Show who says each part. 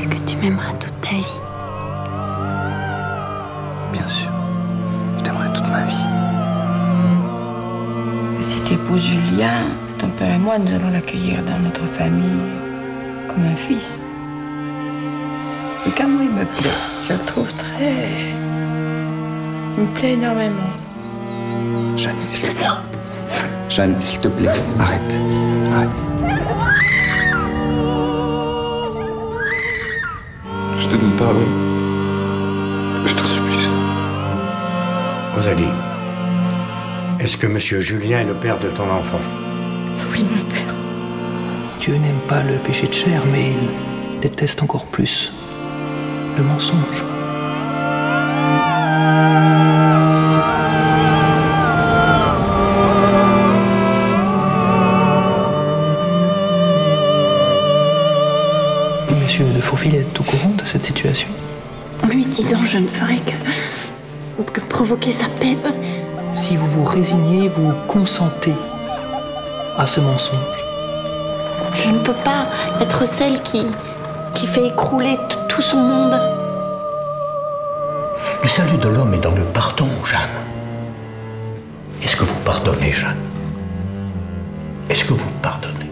Speaker 1: Est-ce que tu m'aimeras toute ta vie
Speaker 2: Bien sûr. Je t'aimerai toute ma vie.
Speaker 3: Si tu épouses Julien, ton père et moi, nous allons l'accueillir dans notre famille comme un fils. Le Cameroun il me plaît. Je le trouve très... Il me plaît énormément.
Speaker 2: Jeanne, s'il te plaît. Jeanne, s'il te plaît, arrête.
Speaker 4: Te demande pardon. Je t'en supplie.
Speaker 5: Rosalie, est-ce que Monsieur Julien est le père de ton enfant? Oui, mon père.
Speaker 6: Dieu n'aime pas le péché de chair, mais il déteste encore plus le mensonge. Monsieur de Fauville est au courant de cette situation
Speaker 1: En lui disant, je ne ferai que. que provoquer sa peine.
Speaker 6: Si vous vous résignez, vous consentez à ce mensonge.
Speaker 1: Je ne peux pas être celle qui. qui fait écrouler tout son monde.
Speaker 7: Le salut de l'homme est dans le pardon, Jeanne. Est-ce que vous pardonnez, Jeanne? Est-ce que vous pardonnez?